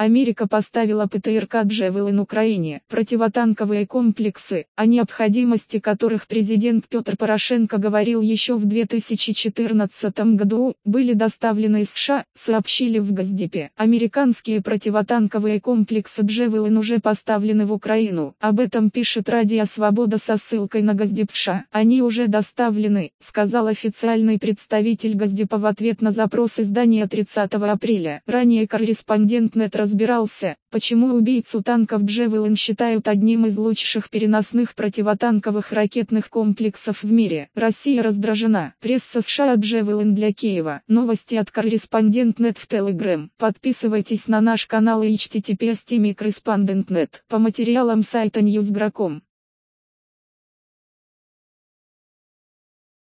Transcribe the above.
Америка поставила ПТРК Джевелин Украине. Противотанковые комплексы, о необходимости которых президент Петр Порошенко говорил еще в 2014 году, были доставлены из США, сообщили в Госдепе. Американские противотанковые комплексы Джевелин уже поставлены в Украину. Об этом пишет Радио Свобода со ссылкой на Госдеп США. Они уже доставлены, сказал официальный представитель Госдепа в ответ на запрос издания 30 апреля. Ранее корреспондент НЕТ разбирался, почему убийцу танков Джевелин считают одним из лучших переносных противотанковых ракетных комплексов в мире. Россия раздражена. Пресса США Джевелин для Киева. Новости от корреспондент НЕТ в Телеграм. Подписывайтесь на наш канал и https По материалам сайта Newsgro.com.